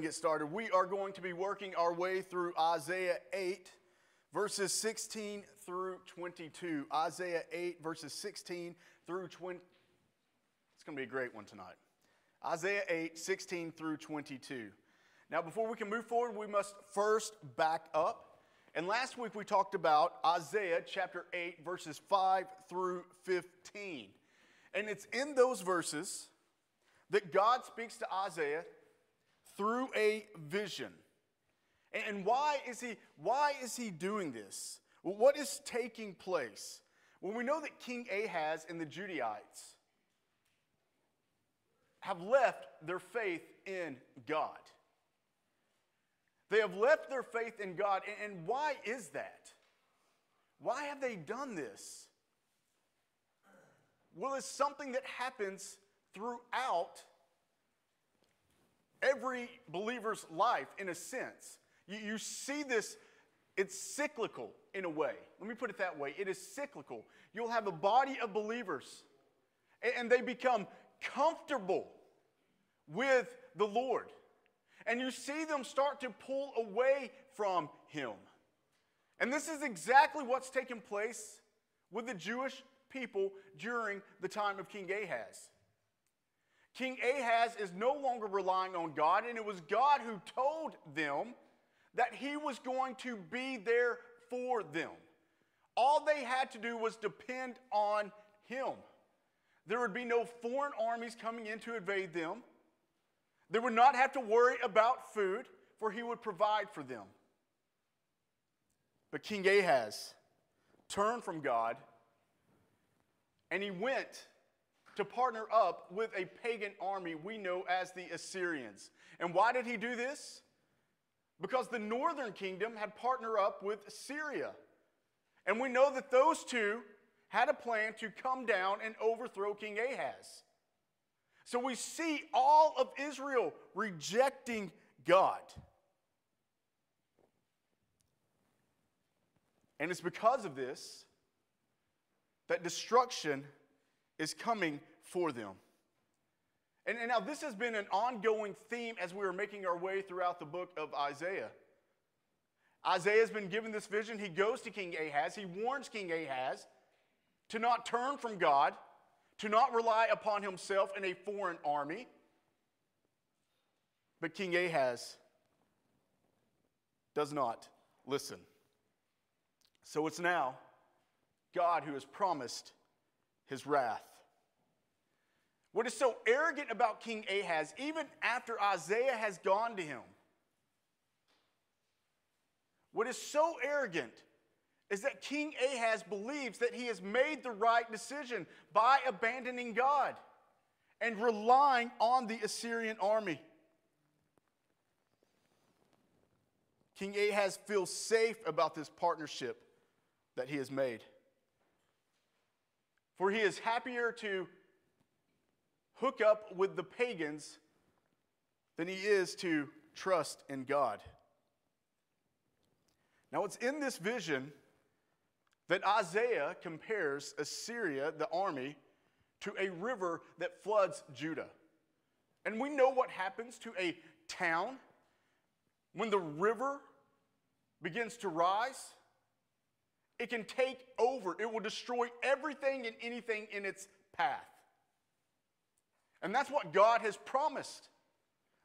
get started. We are going to be working our way through Isaiah 8, verses 16 through 22. Isaiah 8, verses 16 through 20. It's going to be a great one tonight. Isaiah 8, 16 through 22. Now, before we can move forward, we must first back up. And last week we talked about Isaiah chapter 8, verses 5 through 15. And it's in those verses that God speaks to Isaiah through a vision. And why is he, why is he doing this? What is taking place? Well, we know that King Ahaz and the Judahites have left their faith in God. They have left their faith in God. And why is that? Why have they done this? Well, it's something that happens throughout every believer's life in a sense. You, you see this, it's cyclical in a way. Let me put it that way it is cyclical. You'll have a body of believers, and, and they become comfortable with the Lord. And you see them start to pull away from Him. And this is exactly what's taken place with the Jewish people during the time of King Ahaz. King Ahaz is no longer relying on God, and it was God who told them that he was going to be there for them. All they had to do was depend on him. There would be no foreign armies coming in to invade them. They would not have to worry about food, for he would provide for them. But King Ahaz turned from God and he went to partner up with a pagan army we know as the Assyrians. And why did he do this? Because the northern kingdom had partnered up with Syria. And we know that those two had a plan to come down and overthrow King Ahaz. So we see all of Israel rejecting God. And it's because of this that destruction is coming for them. And, and now, this has been an ongoing theme as we are making our way throughout the book of Isaiah. Isaiah has been given this vision. He goes to King Ahaz. He warns King Ahaz to not turn from God, to not rely upon himself and a foreign army. But King Ahaz does not listen. So it's now God who has promised his wrath. What is so arrogant about King Ahaz, even after Isaiah has gone to him, what is so arrogant is that King Ahaz believes that he has made the right decision by abandoning God and relying on the Assyrian army. King Ahaz feels safe about this partnership that he has made. For he is happier to hook up with the pagans than he is to trust in God. Now, it's in this vision that Isaiah compares Assyria, the army, to a river that floods Judah. And we know what happens to a town when the river begins to rise. It can take over, it will destroy everything and anything in its path. And that's what God has promised.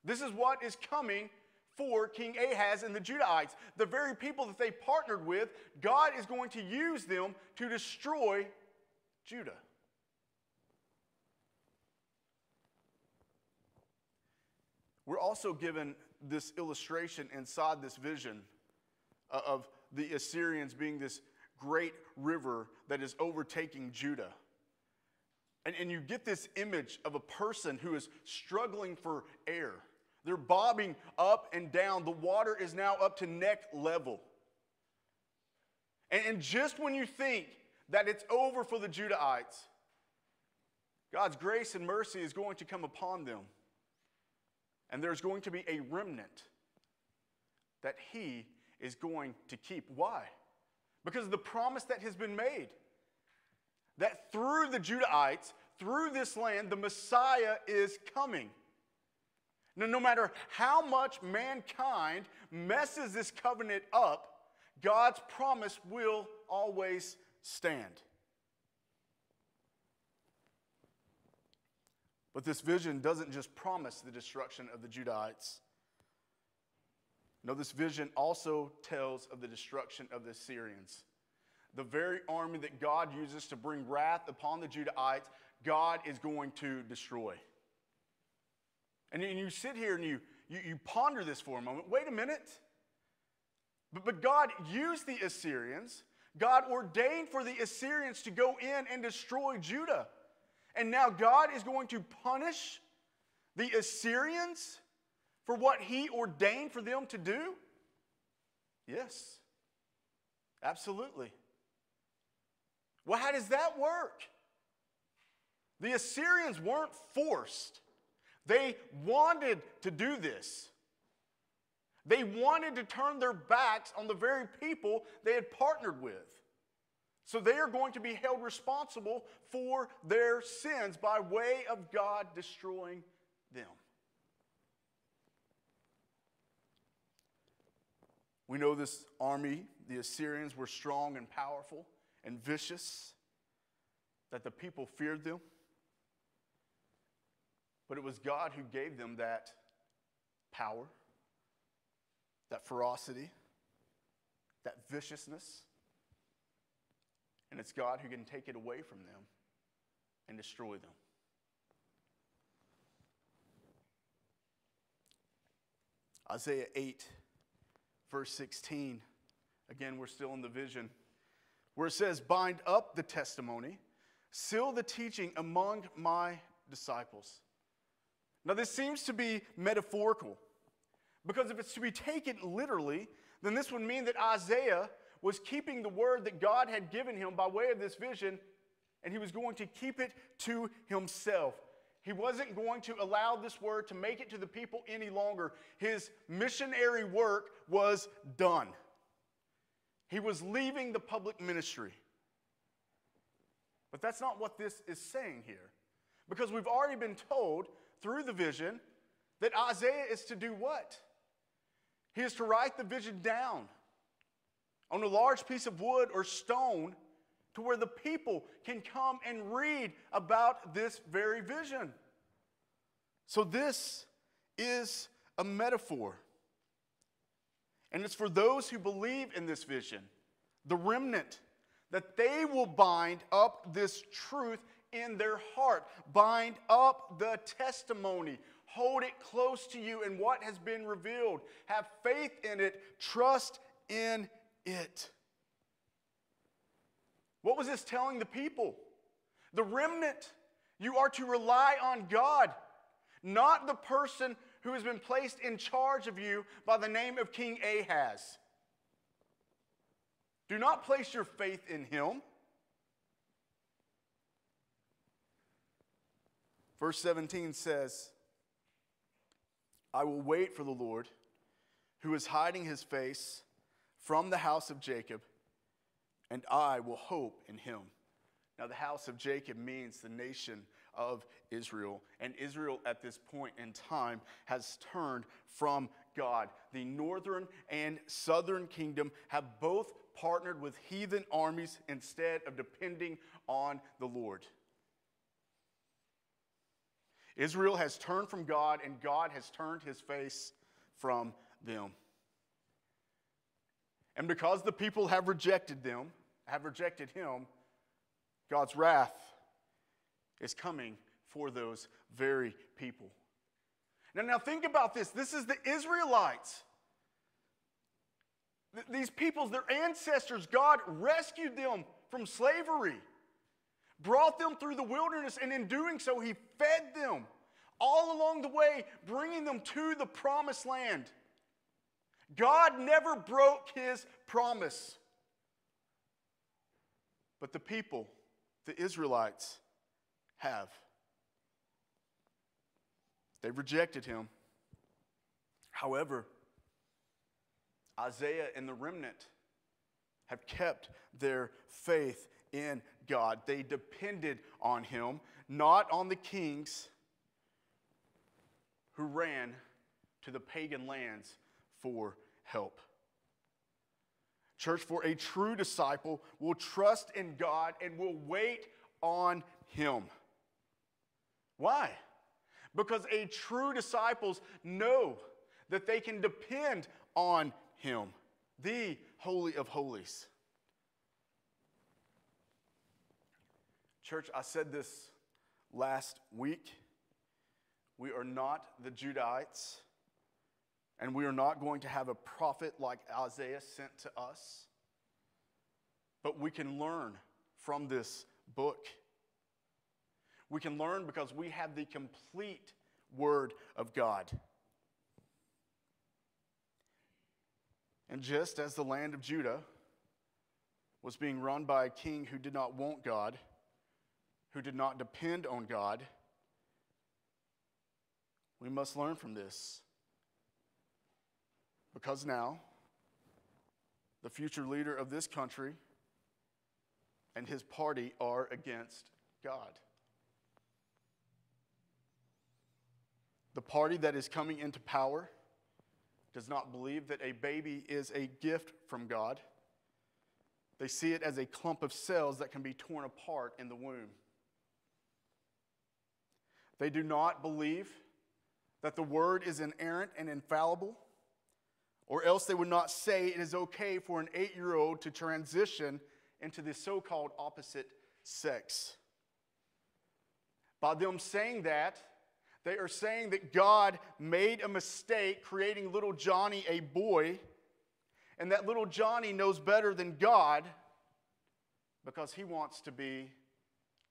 This is what is coming for King Ahaz and the Judahites. The very people that they partnered with, God is going to use them to destroy Judah. We're also given this illustration inside this vision uh, of the Assyrians being this great river that is overtaking Judah. And, and you get this image of a person who is struggling for air. They're bobbing up and down. The water is now up to neck level. And, and just when you think that it's over for the Judahites, God's grace and mercy is going to come upon them. And there's going to be a remnant that He is going to keep. Why? Because of the promise that has been made that through the Judahites, through this land, the Messiah is coming. No, no matter how much mankind messes this covenant up, God's promise will always stand. But this vision doesn't just promise the destruction of the Judahites. No, this vision also tells of the destruction of the Assyrians. The very army that God uses to bring wrath upon the Judahites, God is going to destroy. And you sit here and you, you, you ponder this for a moment. Wait a minute. But, but God used the Assyrians. God ordained for the Assyrians to go in and destroy Judah. And now God is going to punish the Assyrians for what he ordained for them to do? Yes, absolutely. Well, how does that work? The Assyrians weren't forced, they wanted to do this. They wanted to turn their backs on the very people they had partnered with. So they are going to be held responsible for their sins by way of God destroying them. We know this army, the Assyrians, were strong and powerful and vicious, that the people feared them. But it was God who gave them that power, that ferocity, that viciousness. And it's God who can take it away from them and destroy them. Isaiah 8, verse 16. Again, we're still in the vision where it says, Bind up the testimony, seal the teaching among my disciples. Now, this seems to be metaphorical because if it's to be taken literally, then this would mean that Isaiah was keeping the word that God had given him by way of this vision, and he was going to keep it to himself. He wasn't going to allow this word to make it to the people any longer. His missionary work was done. He was leaving the public ministry. But that's not what this is saying here. Because we've already been told through the vision that Isaiah is to do what? He is to write the vision down on a large piece of wood or stone to where the people can come and read about this very vision. So, this is a metaphor. And it's for those who believe in this vision, the remnant, that they will bind up this truth in their heart, bind up the testimony, hold it close to you in what has been revealed, have faith in it, trust in it. What was this telling the people? The remnant, you are to rely on God, not the person who has been placed in charge of you by the name of King Ahaz. Do not place your faith in him. Verse 17 says, I will wait for the Lord who is hiding his face from the house of Jacob, and I will hope in him. Now, the house of Jacob means the nation of Israel. And Israel at this point in time has turned from God. The northern and southern kingdom have both partnered with heathen armies instead of depending on the Lord. Israel has turned from God, and God has turned his face from them. And because the people have rejected them, have rejected him, God's wrath is coming for those very people. Now, now think about this. This is the Israelites. Th- these peoples, their ancestors, God rescued them from slavery, brought them through the wilderness, and in doing so, He fed them all along the way, bringing them to the promised land. God never broke His promise. But the people, the Israelites, have. They've rejected him. However, Isaiah and the remnant have kept their faith in God. They depended on him, not on the kings who ran to the pagan lands for help. Church, for a true disciple will trust in God and will wait on Him. Why? Because a true disciples know that they can depend on Him, the Holy of Holies. Church, I said this last week. We are not the Judahites, and we are not going to have a prophet like Isaiah sent to us. But we can learn from this book. We can learn because we have the complete Word of God. And just as the land of Judah was being run by a king who did not want God, who did not depend on God, we must learn from this. Because now, the future leader of this country and his party are against God. The party that is coming into power does not believe that a baby is a gift from God. They see it as a clump of cells that can be torn apart in the womb. They do not believe that the word is inerrant and infallible, or else they would not say it is okay for an eight year old to transition into the so called opposite sex. By them saying that, they are saying that God made a mistake creating little Johnny a boy, and that little Johnny knows better than God because he wants to be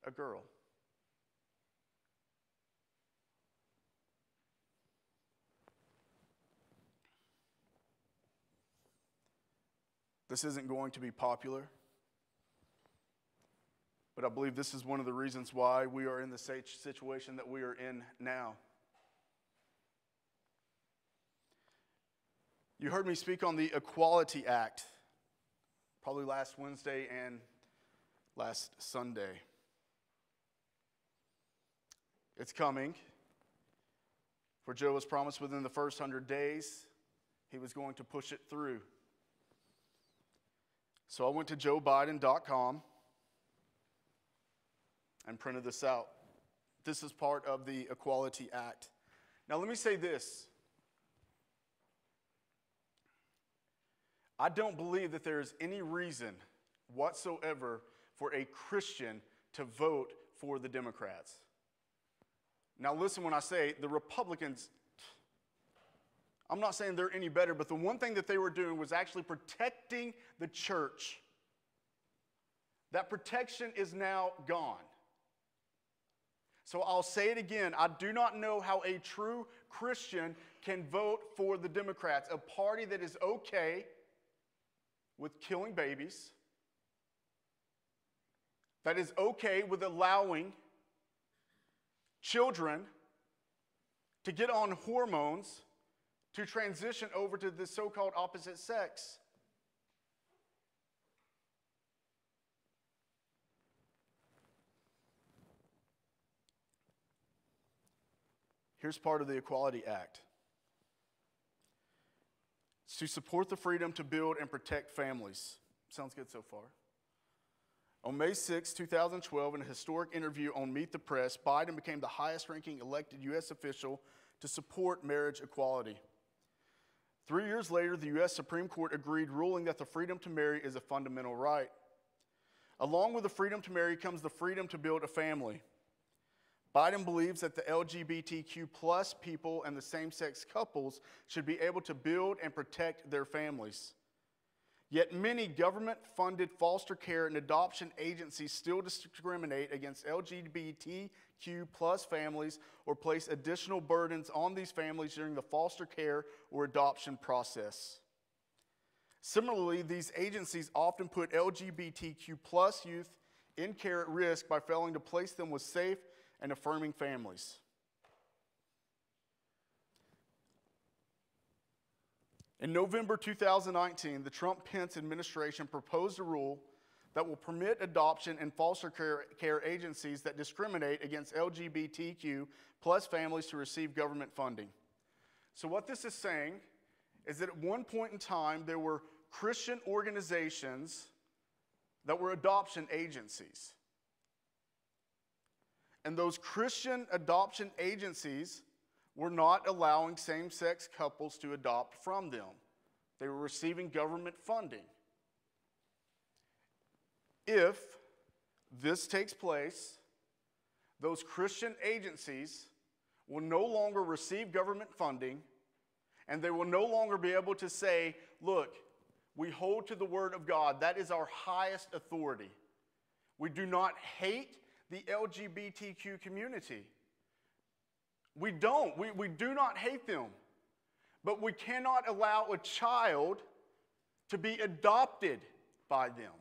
a girl. This isn't going to be popular. But I believe this is one of the reasons why we are in the situation that we are in now. You heard me speak on the Equality Act probably last Wednesday and last Sunday. It's coming. For Joe was promised within the first hundred days, he was going to push it through. So I went to joebiden.com and printed this out. This is part of the Equality Act. Now, let me say this I don't believe that there is any reason whatsoever for a Christian to vote for the Democrats. Now, listen when I say the Republicans, I'm not saying they're any better, but the one thing that they were doing was actually protecting the church. That protection is now gone. So I'll say it again. I do not know how a true Christian can vote for the Democrats, a party that is okay with killing babies, that is okay with allowing children to get on hormones to transition over to the so called opposite sex. Here's part of the Equality Act it's to support the freedom to build and protect families. Sounds good so far. On May 6, 2012, in a historic interview on Meet the Press, Biden became the highest ranking elected U.S. official to support marriage equality. Three years later, the U.S. Supreme Court agreed, ruling that the freedom to marry is a fundamental right. Along with the freedom to marry comes the freedom to build a family. Biden believes that the LGBTQ plus people and the same sex couples should be able to build and protect their families. Yet many government funded foster care and adoption agencies still discriminate against LGBTQ plus families or place additional burdens on these families during the foster care or adoption process. Similarly, these agencies often put LGBTQ plus youth in care at risk by failing to place them with safe and affirming families. In November 2019, the Trump Pence administration proposed a rule that will permit adoption and foster care, care, agencies that discriminate against LGBTQ plus families to receive government funding. So, what this is saying is that at one point in time, there were Christian organizations that were adoption agencies. And those Christian adoption agencies were not allowing same sex couples to adopt from them, they were receiving government funding. If this takes place, those Christian agencies will no longer receive government funding and they will no longer be able to say, Look, we hold to the Word of God. That is our highest authority. We do not hate the LGBTQ community. We don't. We, we do not hate them. But we cannot allow a child to be adopted by them.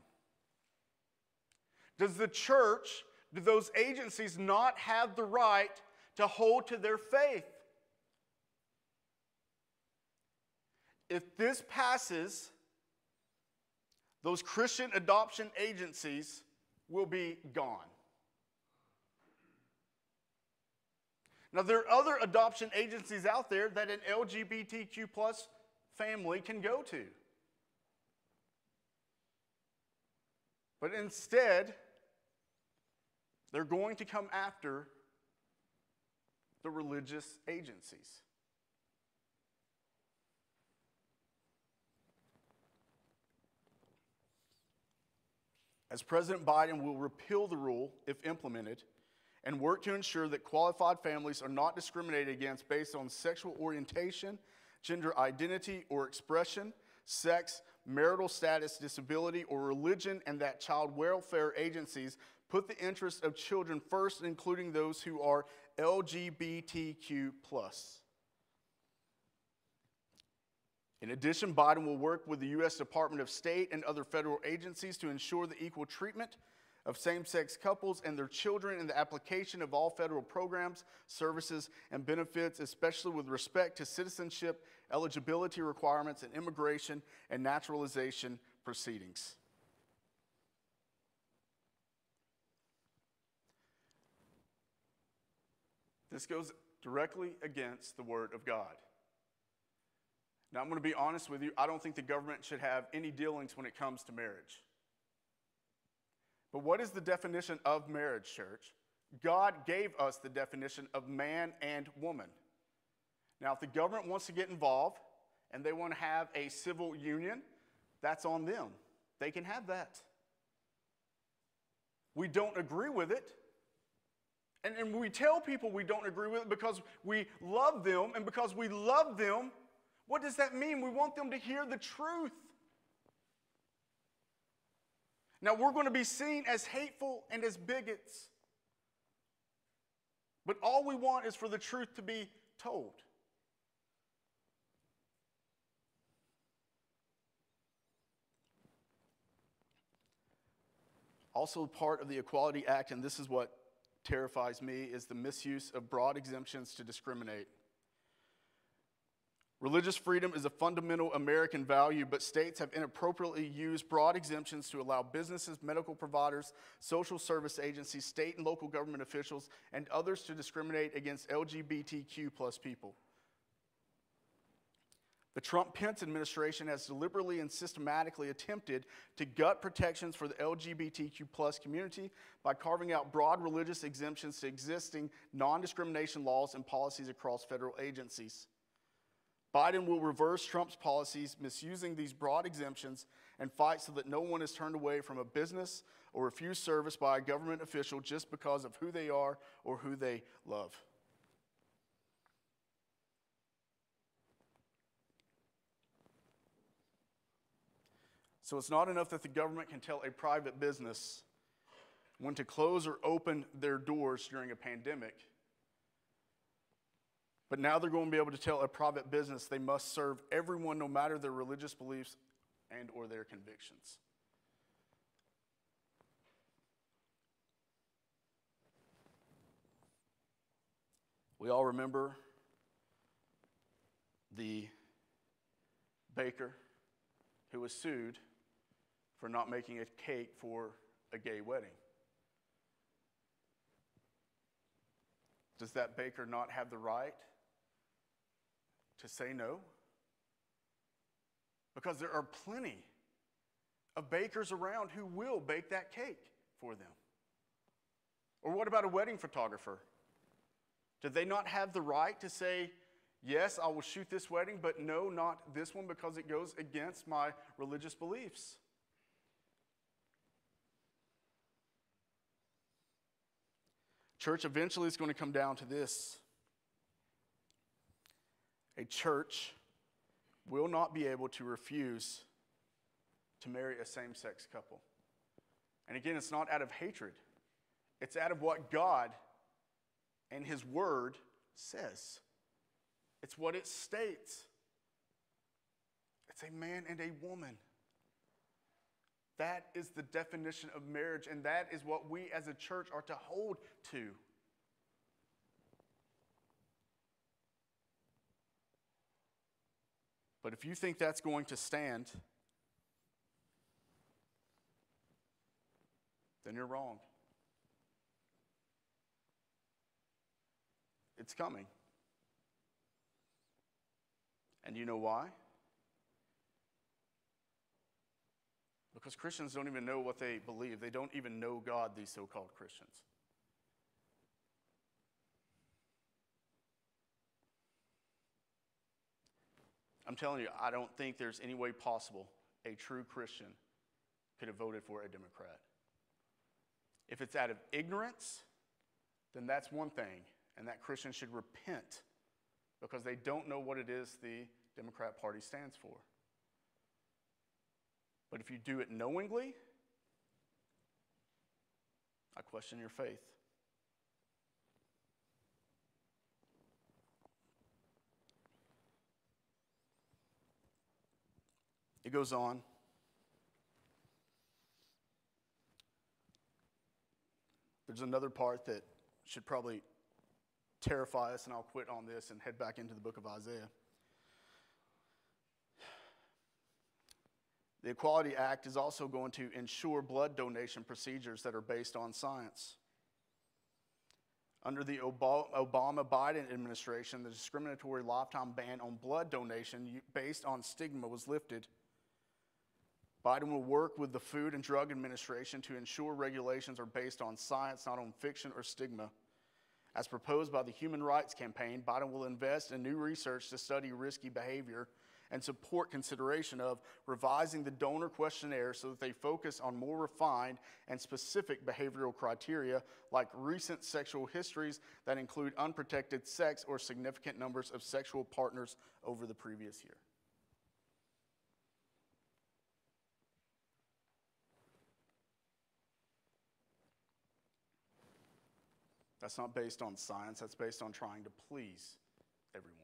Does the church, do those agencies not have the right to hold to their faith? If this passes, those Christian adoption agencies will be gone. Now, there are other adoption agencies out there that an LGBTQ plus family can go to. But instead, they're going to come after the religious agencies. As President Biden will repeal the rule if implemented and work to ensure that qualified families are not discriminated against based on sexual orientation, gender identity or expression, sex, marital status, disability, or religion, and that child welfare agencies put the interests of children first, including those who are LGBTQ. In addition, Biden will work with the U.S. Department of State and other federal agencies to ensure the equal treatment of same sex couples and their children in the application of all federal programs, services, and benefits, especially with respect to citizenship, eligibility requirements, and immigration and naturalization proceedings. This goes directly against the Word of God. Now, I'm going to be honest with you. I don't think the government should have any dealings when it comes to marriage. But what is the definition of marriage, church? God gave us the definition of man and woman. Now, if the government wants to get involved and they want to have a civil union, that's on them. They can have that. We don't agree with it. And, and we tell people we don't agree with it because we love them, and because we love them, what does that mean? We want them to hear the truth. Now, we're going to be seen as hateful and as bigots. But all we want is for the truth to be told. Also, part of the Equality Act, and this is what terrifies me, is the misuse of broad exemptions to discriminate. Religious freedom is a fundamental American value, but states have inappropriately used broad exemptions to allow businesses, medical providers, social service agencies, state and local government officials, and others to discriminate against LGBTQ plus people. The Trump Pence administration has deliberately and systematically attempted to gut protections for the LGBTQ plus community by carving out broad religious exemptions to existing non discrimination laws and policies across federal agencies. Biden will reverse Trump's policies, misusing these broad exemptions, and fight so that no one is turned away from a business or refused service by a government official just because of who they are or who they love. So it's not enough that the government can tell a private business when to close or open their doors during a pandemic. But now they're going to be able to tell a private business they must serve everyone no matter their religious beliefs and or their convictions. We all remember the baker who was sued for not making a cake for a gay wedding. Does that baker not have the right to say no? Because there are plenty of bakers around who will bake that cake for them. Or what about a wedding photographer? Do they not have the right to say, yes, I will shoot this wedding, but no, not this one because it goes against my religious beliefs? Church eventually is going to come down to this a church will not be able to refuse to marry a same sex couple. And again, it's not out of hatred, it's out of what God and His Word says. It's what it states. It's a man and a woman. That is the definition of marriage, and that is what we as a church are to hold to. But if you think that's going to stand, then you're wrong. It's coming. And you know why? Because Christians don't even know what they believe. They don't even know God, these so called Christians. I'm telling you, I don't think there's any way possible a true Christian could have voted for a Democrat. If it's out of ignorance, then that's one thing, and that Christian should repent because they don't know what it is the Democrat Party stands for. But if you do it knowingly, I question your faith. It goes on. There's another part that should probably terrify us, and I'll quit on this and head back into the book of Isaiah. The Equality Act is also going to ensure blood donation procedures that are based on science. Under the Obama Biden administration, the discriminatory lifetime ban on blood donation based on stigma was lifted. Biden will work with the Food and Drug Administration to ensure regulations are based on science, not on fiction or stigma. As proposed by the Human Rights Campaign, Biden will invest in new research to study risky behavior and support consideration of revising the donor questionnaire so that they focus on more refined and specific behavioral criteria like recent sexual histories that include unprotected sex or significant numbers of sexual partners over the previous year. That's not based on science, that's based on trying to please everyone.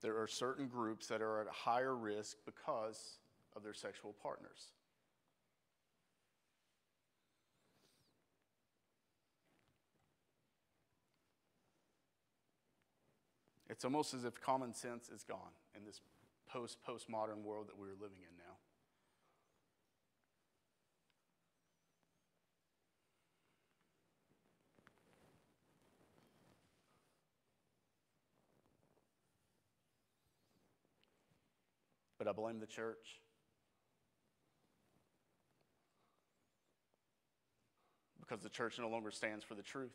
there are certain groups that are at higher risk because of their sexual partners. It's almost as if common sense is gone in this post postmodern world that we're living in now. But I blame the church. Because the church no longer stands for the truth.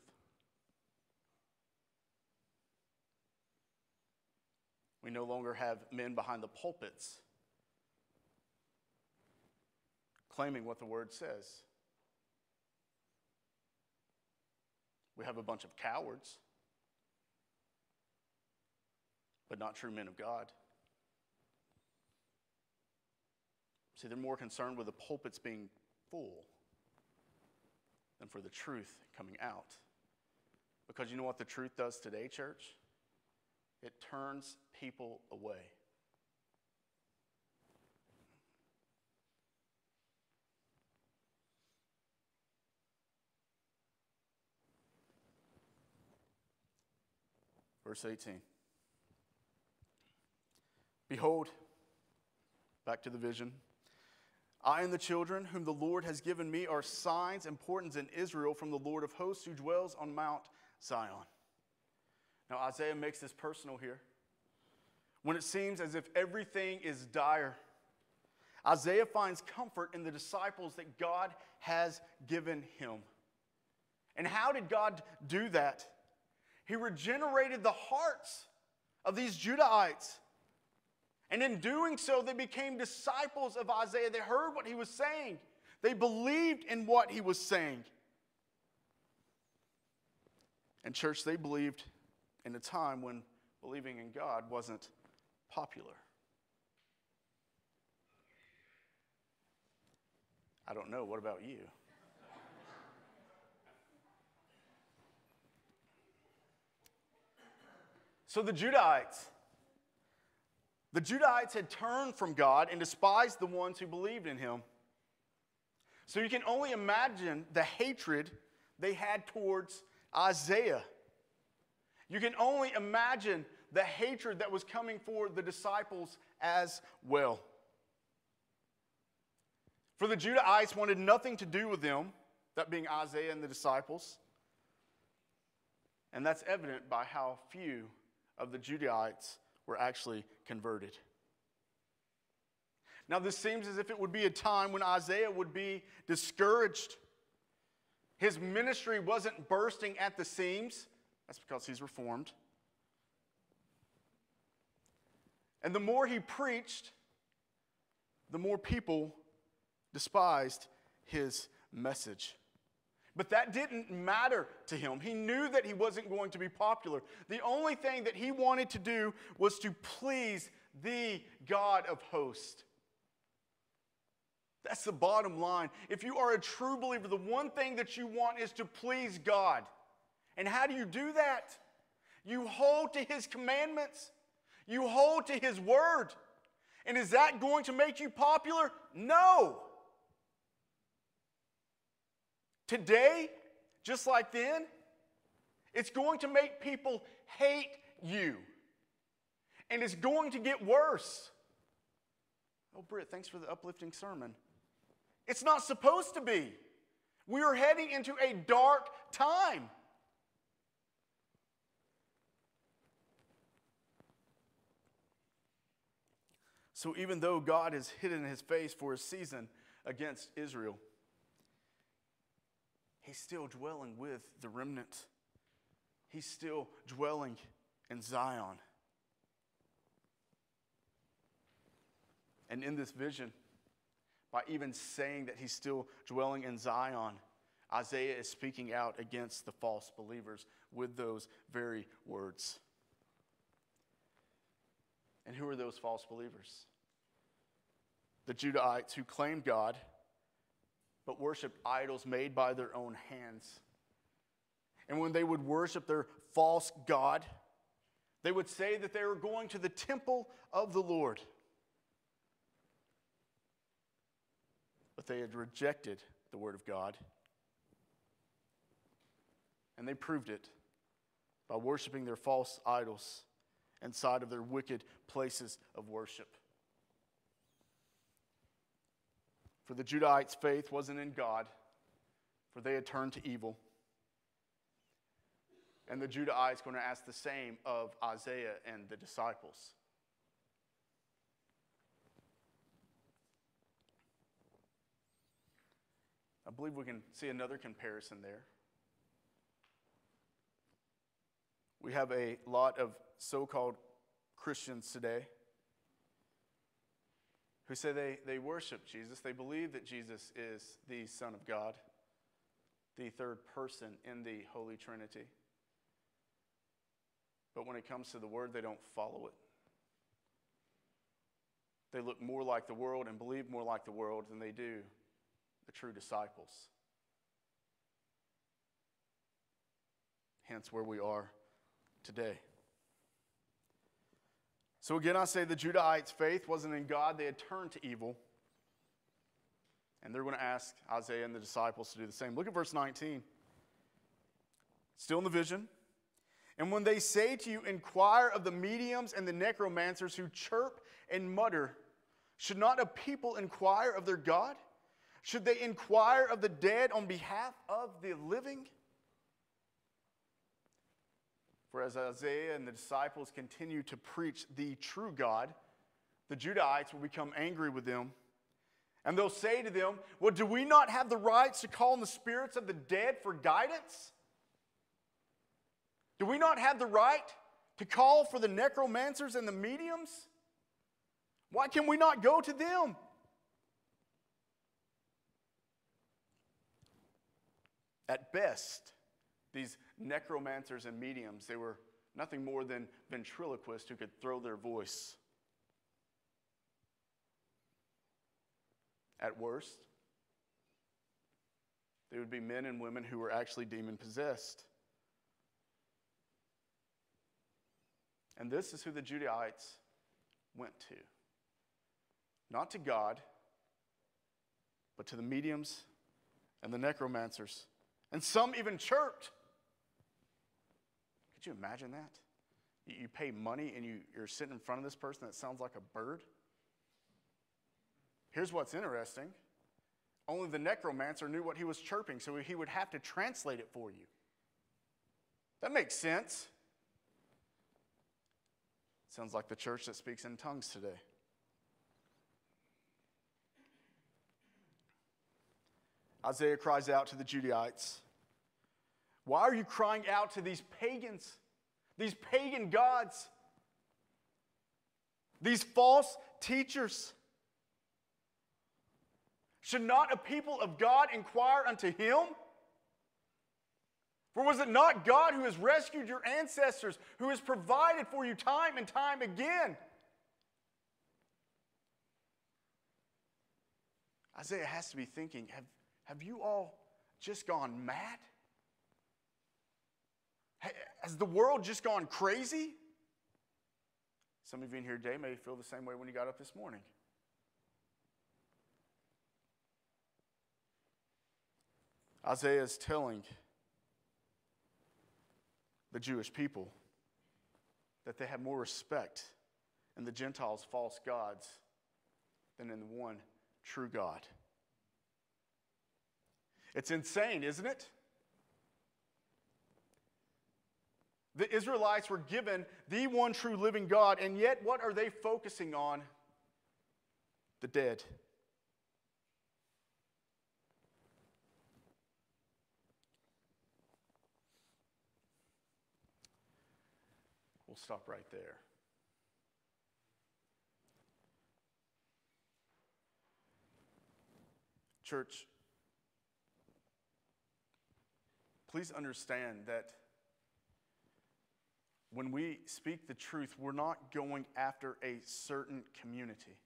We no longer have men behind the pulpits claiming what the word says. We have a bunch of cowards, but not true men of God. See, they're more concerned with the pulpits being full than for the truth coming out. Because you know what the truth does today, church? It turns people away. Verse 18. Behold, back to the vision. I and the children whom the Lord has given me are signs and portents in Israel from the Lord of hosts who dwells on Mount Zion. Now, Isaiah makes this personal here. When it seems as if everything is dire, Isaiah finds comfort in the disciples that God has given him. And how did God do that? He regenerated the hearts of these Judahites. And in doing so, they became disciples of Isaiah. They heard what he was saying, they believed in what he was saying. And, church, they believed in a time when believing in God wasn't popular. I don't know. What about you? So the Judahites, the Judahites had turned from God and despised the ones who believed in him. So you can only imagine the hatred they had towards Isaiah. You can only imagine the hatred that was coming for the disciples as well. For the Judahites wanted nothing to do with them, that being Isaiah and the disciples. And that's evident by how few of the Judahites were actually converted. Now, this seems as if it would be a time when Isaiah would be discouraged. His ministry wasn't bursting at the seams. That's because he's reformed. And the more he preached, the more people despised his message. But that didn't matter to him. He knew that he wasn't going to be popular. The only thing that he wanted to do was to please the God of hosts. That's the bottom line. If you are a true believer, the one thing that you want is to please God. And how do you do that? You hold to his commandments, you hold to his word. And is that going to make you popular? No. Today, just like then, it's going to make people hate you. And it's going to get worse. Oh, Britt, thanks for the uplifting sermon. It's not supposed to be. We are heading into a dark time. So, even though God has hidden his face for a season against Israel, he's still dwelling with the remnant. He's still dwelling in Zion. And in this vision, by even saying that he's still dwelling in Zion, Isaiah is speaking out against the false believers with those very words. And who are those false believers? The Judahites who claimed God but worshiped idols made by their own hands. And when they would worship their false God, they would say that they were going to the temple of the Lord. But they had rejected the Word of God. And they proved it by worshiping their false idols inside of their wicked places of worship. For the Judahites' faith wasn't in God, for they had turned to evil. And the Judahites going to ask the same of Isaiah and the disciples. I believe we can see another comparison there. We have a lot of so called Christians today who say they, they worship Jesus. They believe that Jesus is the Son of God, the third person in the Holy Trinity. But when it comes to the Word, they don't follow it. They look more like the world and believe more like the world than they do the true disciples. Hence, where we are today. So again, I say the Judahites' faith wasn't in God, they had turned to evil. And they're going to ask Isaiah and the disciples to do the same. Look at verse 19. Still in the vision. And when they say to you, Inquire of the mediums and the necromancers who chirp and mutter, Should not a people inquire of their God? Should they inquire of the dead on behalf of the living? For as Isaiah and the disciples continue to preach the true God, the Judahites will become angry with them. And they'll say to them, Well, do we not have the rights to call on the spirits of the dead for guidance? Do we not have the right to call for the necromancers and the mediums? Why can we not go to them? At best, these necromancers and mediums, they were nothing more than ventriloquists who could throw their voice. At worst, they would be men and women who were actually demon possessed. And this is who the Judahites went to. Not to God, but to the mediums and the necromancers. And some even chirped. Could you imagine that? You pay money and you, you're sitting in front of this person that sounds like a bird? Here's what's interesting only the necromancer knew what he was chirping, so he would have to translate it for you. That makes sense. Sounds like the church that speaks in tongues today. Isaiah cries out to the Judahites Why are you crying out to these pagans, these pagan gods, these false teachers? Should not a people of God inquire unto him? For was it not God who has rescued your ancestors, who has provided for you time and time again? Isaiah has to be thinking have, have you all just gone mad? Has the world just gone crazy? Some of you in here today may feel the same way when you got up this morning. Isaiah is telling the Jewish people that they have more respect in the Gentiles' false gods than in the one true God. It's insane, isn't it? The Israelites were given the one true living God, and yet what are they focusing on? The dead. We'll stop right there. Church, please understand that when we speak the truth, we're not going after a certain community.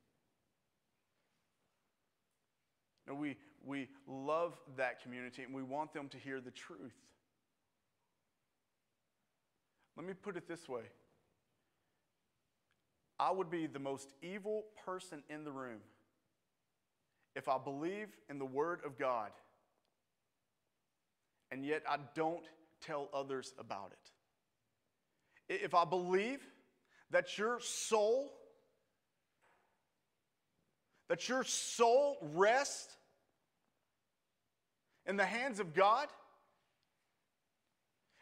No, we, we love that community and we want them to hear the truth. Let me put it this way I would be the most evil person in the room if I believe in the Word of God and yet I don't tell others about it. If I believe that your soul, that your soul rests in the hands of God,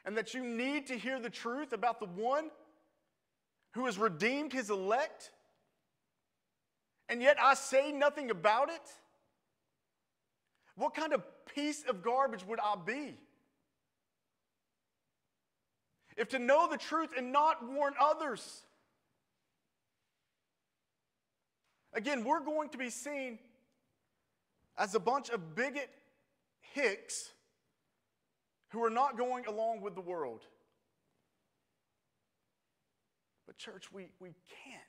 and that you need to hear the truth about the one who has redeemed his elect, and yet I say nothing about it? What kind of piece of garbage would I be? If to know the truth and not warn others. Again, we're going to be seen as a bunch of bigot hicks who are not going along with the world. But, church, we, we can't.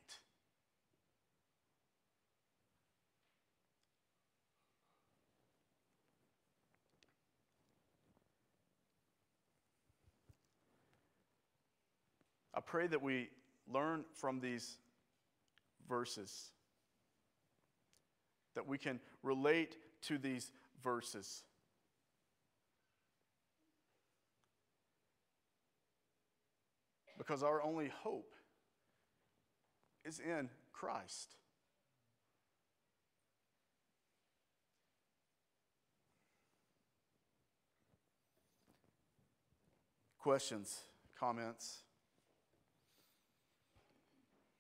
pray that we learn from these verses, that we can relate to these verses. Because our only hope is in Christ. Questions, comments?